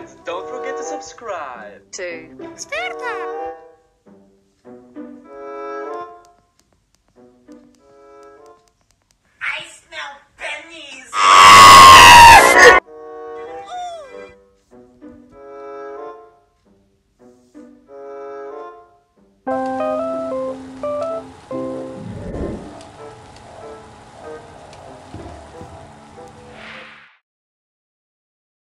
And don't forget to subscribe to Experta. I smell pennies.